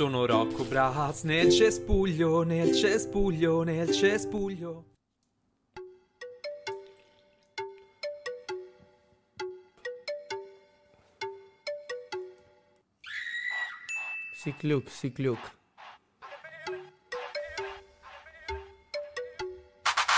Sono Rocco Braz nel cespuglio, nel cespuglio, nel cespuglio. Sick Luke.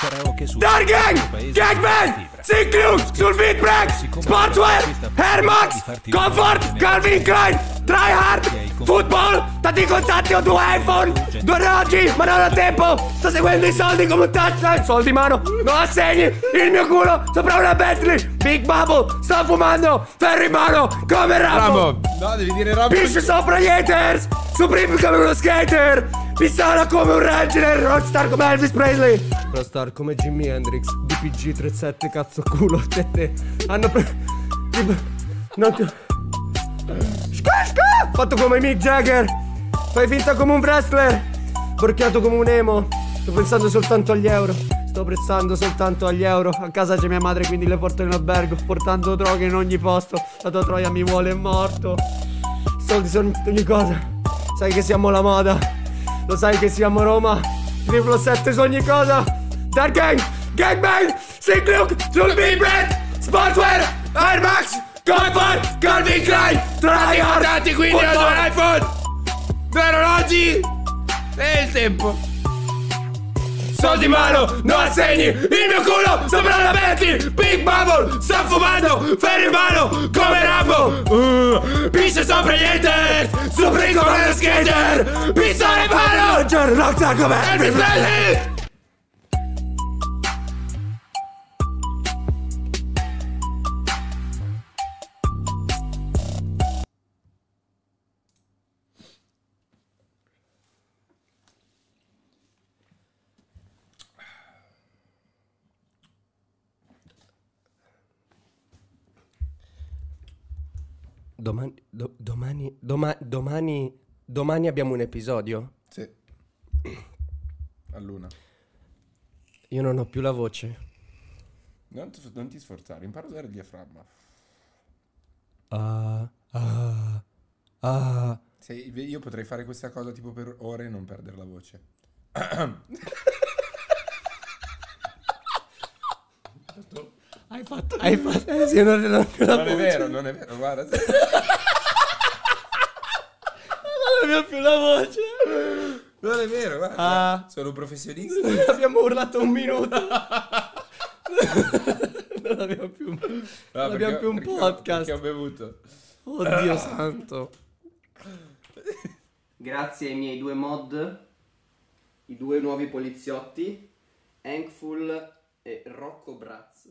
Karaoke su Dargang! Gagman! Sick Luke! Sul beat break! Sportswear! Air Max! Comfort! Calvin Klein! Tryhard! Football! Tanti contatti ho due iPhone! Due orologi! Ma non ho tempo! Sto seguendo i soldi come un touchline! Soldi in mano! Non assegni! Il mio culo sopra una Bentley! Big Bubble! Sto fumando! Ferro in mano! Come Rambo! No, devi dire Rambo. Pisce sopra gli haters! Supreme come uno skater! Pistola come un ranger! Rockstar come Elvis Presley! Rockstar come Jimi Hendrix! DPG 37 cazzo culo! Tette! Hanno pre... Non ti... Sca, sca! Fatto come Mick Jagger! Fai finta come un wrestler! Borchiato come un emo! Sto pensando soltanto agli euro! Sto pensando soltanto agli euro! A casa c'è mia madre quindi le porto in albergo! Portando droghe in ogni posto! La tua troia mi vuole è morto! Soldi sono ogni cosa! Sai che siamo la moda! Lo sai che siamo Roma! Triplo 7 su ogni cosa! Dark Gang! Gangbang! Sick Luke! Sul Big Bread! Sportswear! Air Max! Comfort! Calvin Klein! Tryhard! Guardate quindi Football! due iPhone. Due orologi. E il tempo. Soldi in mano, non assegni. Il mio culo sopra la Bentley Big Bubble, sto fumando. Ferro in mano, come Rambo. Uh, Pisce sopra gli haters. Supreme come lo skater. Pistola in mano. Johnny Rockstar come Elvis Presley Domani, do- domani, doma- domani, domani abbiamo un episodio? Sì. A luna. Io non ho più la voce. Non, ti- non ti sforzare, impara a usare il diaframma. Ah, ah, ah. Se- io potrei fare questa cosa tipo per ore e non perdere la voce. fatto, hai fatto, eh sì, non, non la Non è vero, non è vero, guarda. Non ho più la voce. Non è vero, guarda. Ah. Sono un professionista. Abbiamo urlato un minuto. non abbiamo più, non No, abbiamo perché- più un perché podcast. Perché ho bevuto. Oddio santo. Grazie ai miei due mod, i due nuovi poliziotti, Hankful e Rocco Braz.